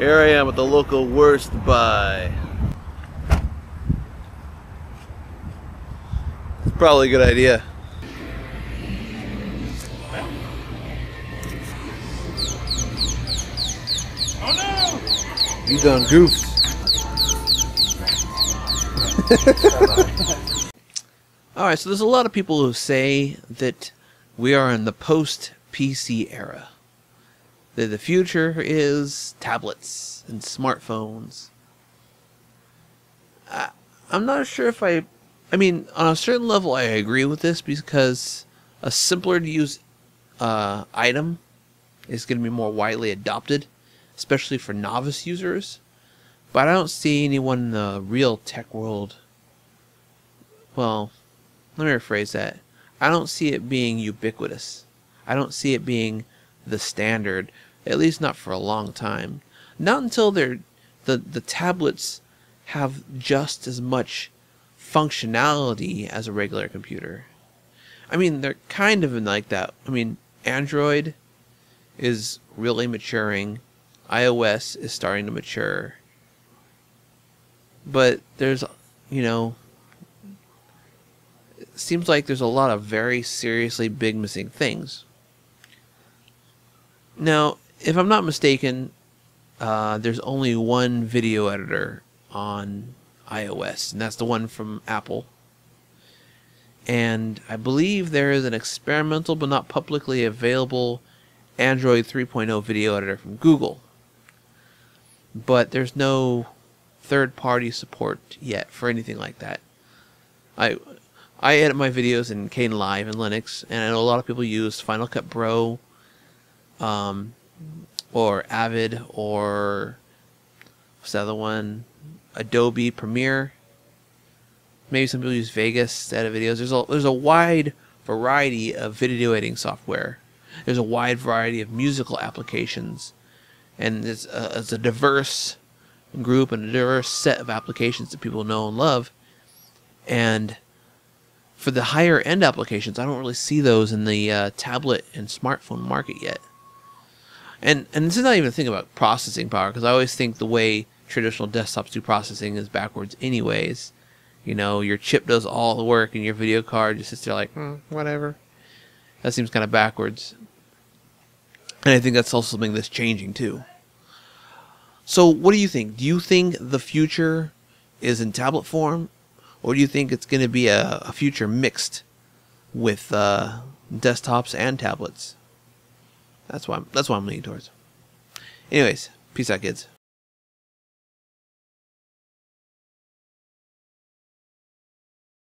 Here I am at the local worst buy. It's probably a good idea. Oh You done goofed. Alright, so there's a lot of people who say that we are in the post PC era. That the future is tablets and smartphones. I, I'm not sure if I. I mean, on a certain level, I agree with this because a simpler to use uh, item is going to be more widely adopted, especially for novice users. But I don't see anyone in the real tech world. Well, let me rephrase that. I don't see it being ubiquitous. I don't see it being the standard, at least not for a long time. Not until they're the the tablets have just as much functionality as a regular computer. I mean, they're kind of like that. I mean, Android is really maturing. iOS is starting to mature. But there's, you know, it seems like there's a lot of very seriously big missing things. Now, if I'm not mistaken, uh, there's only one video editor on iOS, and that's the one from Apple. And I believe there is an experimental but not publicly available Android 3.0 video editor from Google. But there's no third party support yet for anything like that. I I edit my videos in Kdenlive and Linux, and I know a lot of people use Final Cut Pro, um, or Avid, or what's the other one? Adobe Premiere. Maybe some people use Vegas to edit videos. There's a there's a wide variety of video editing software. There's a wide variety of musical applications, and it's a, it's a diverse group and a diverse set of applications that people know and love. And for the higher end applications, I don't really see those in the uh, tablet and smartphone market yet. And and this is not even a thing about processing power because I always think the way traditional desktops do processing is backwards, anyways. You know, your chip does all the work, and your video card just sits there like, hmm, whatever. That seems kind of backwards. And I think that's also something that's changing too. So, what do you think? Do you think the future is in tablet form, or do you think it's going to be a, a, future mixed with uh, desktops and tablets? That's why that's what I'm leaning towards. Anyways, peace out, kids.